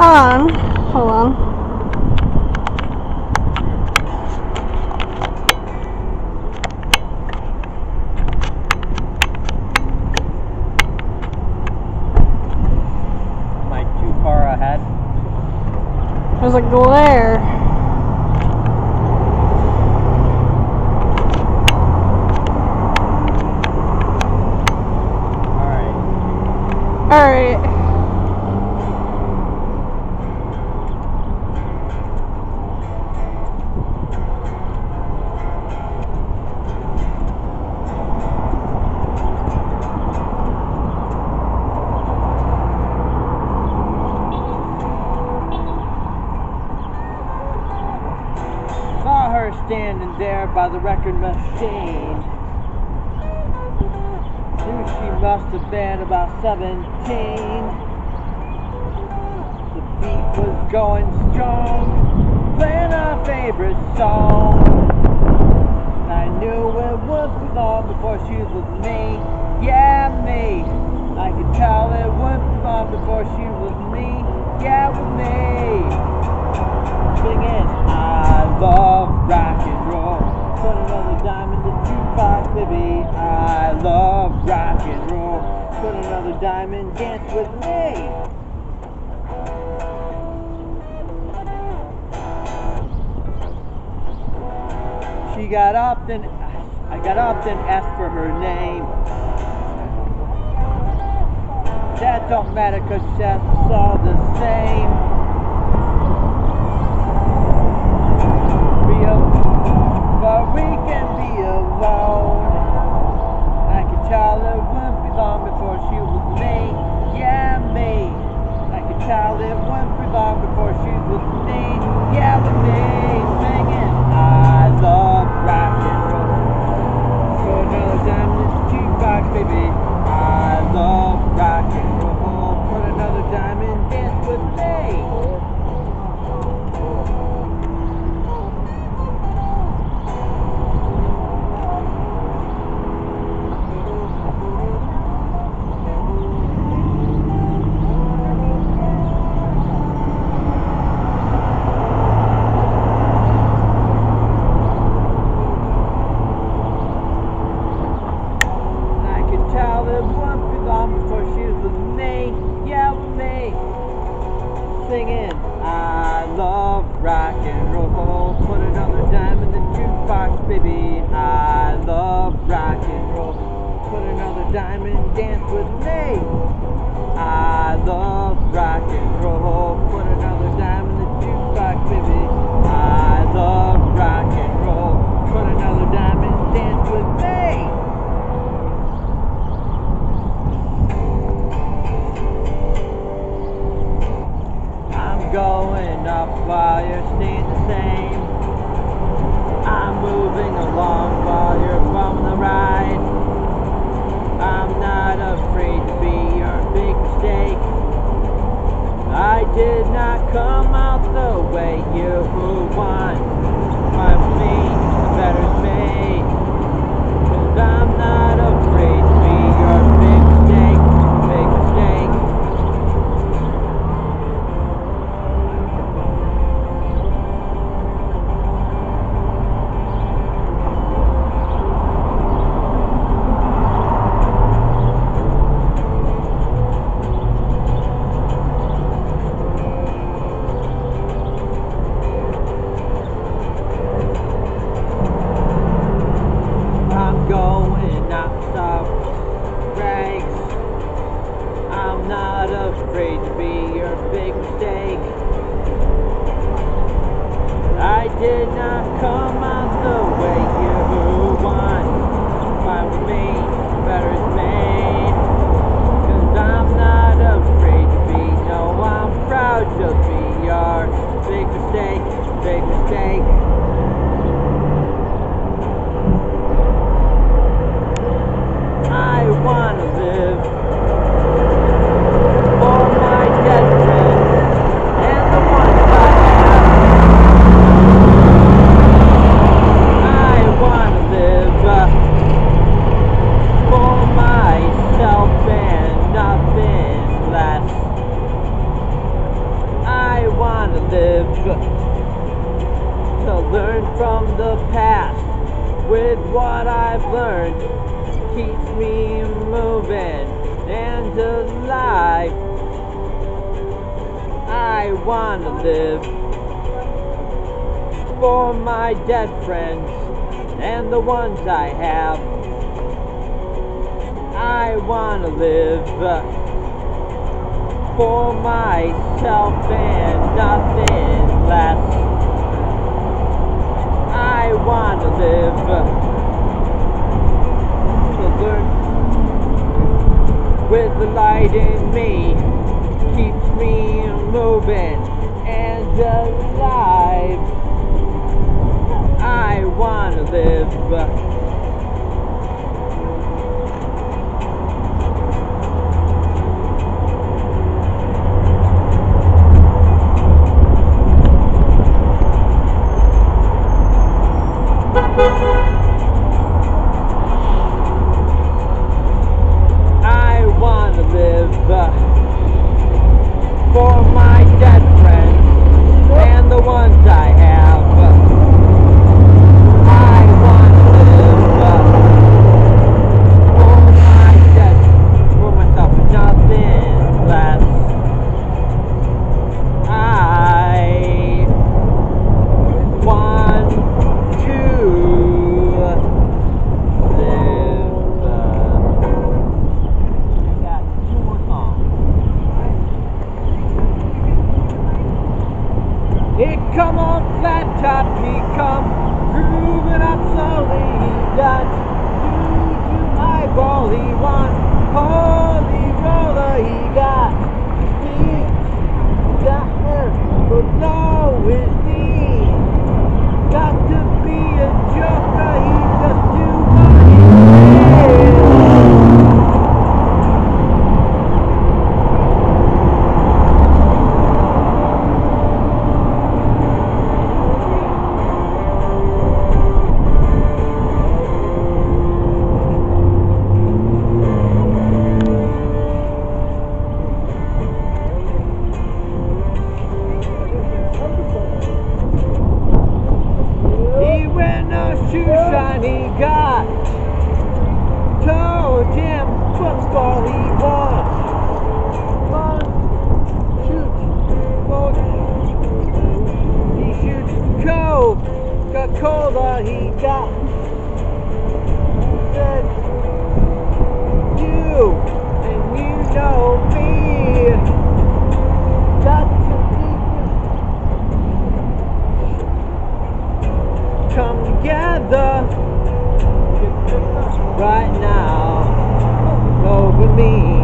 好玩好玩 beat was going strong, playing our favorite song. I knew it wasn't long before she was with me, yeah, me. I could tell it wasn't long before she was with me, yeah, with me. Singing, I love rock and roll. Put another dime in the jukebox, baby. I love rock and roll. Put another diamond, dance with me. She got up and I got up and asked for her name. That don't matter cause that's all the same. But we can be alone. I can tell it won't be long I've come on. And alive. I wanna live for my dead friends and the ones I have. I wanna live for myself and nothing less. I wanna live with the light in me keeps me moving and alive. I wanna live. He come on flat top, he come grooving up slowly. He got two to ball, he want holy roller. He got feet, got hair below his knee. Got to be a joker, he got cola he got. Said you and you know me. Got to be come together right now over me.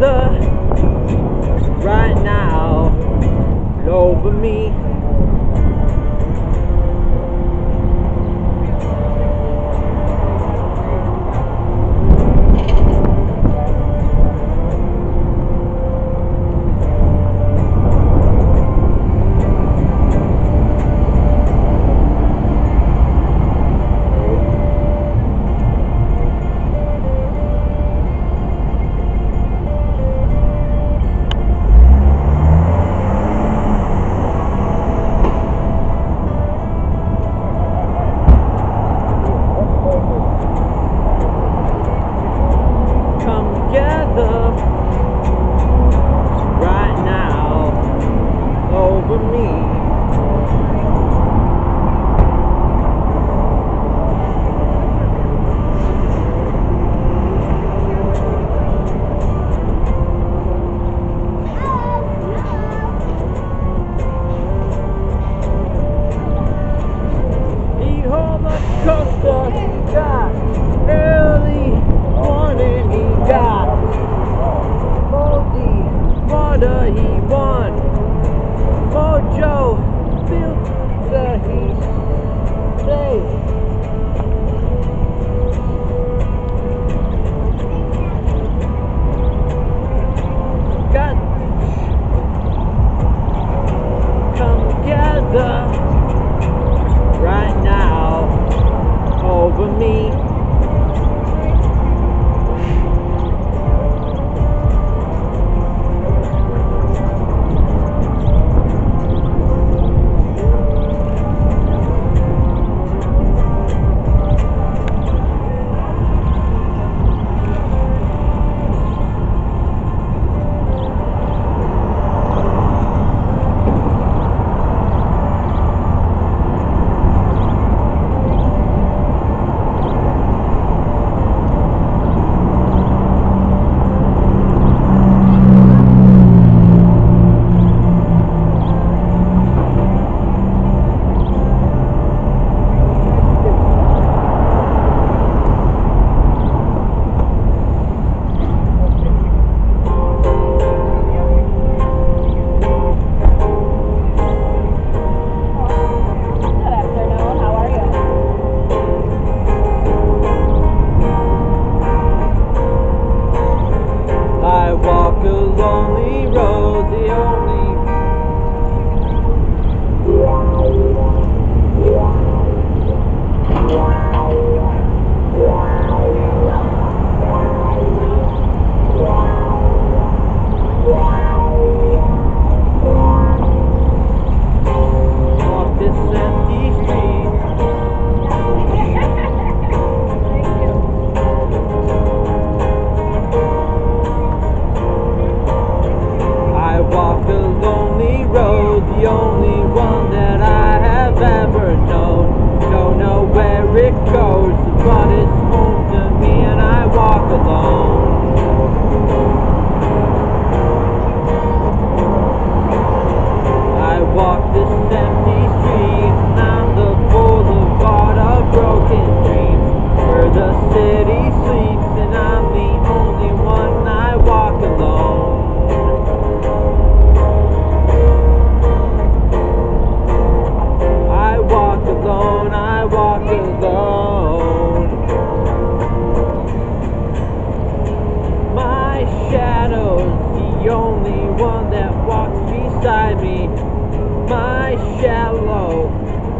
Right now over me.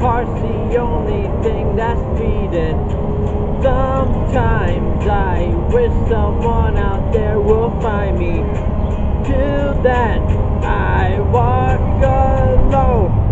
parts the only thing that's beating. Sometimes I wish someone out there will find me. Till then, I walk alone.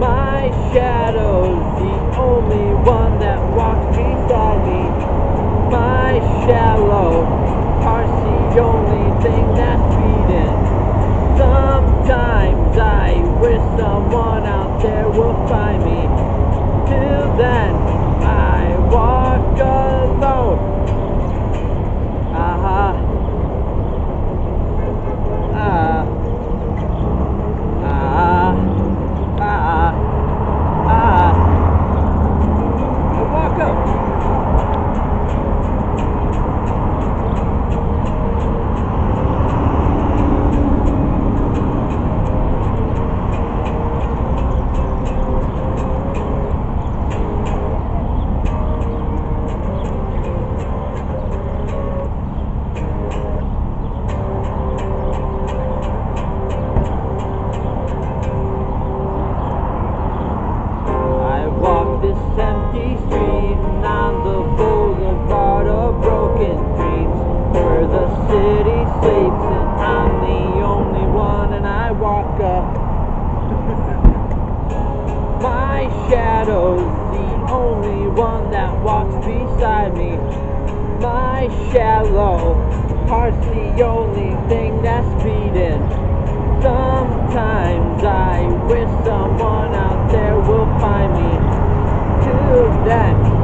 my shadow's the only one that walks beside me. My shallow heart's the only thing that's beating. Sometimes i wish someone out there will find me. Till then i walk alone. the only thing that's beating. Sometimes I wish someone out there will find me. To that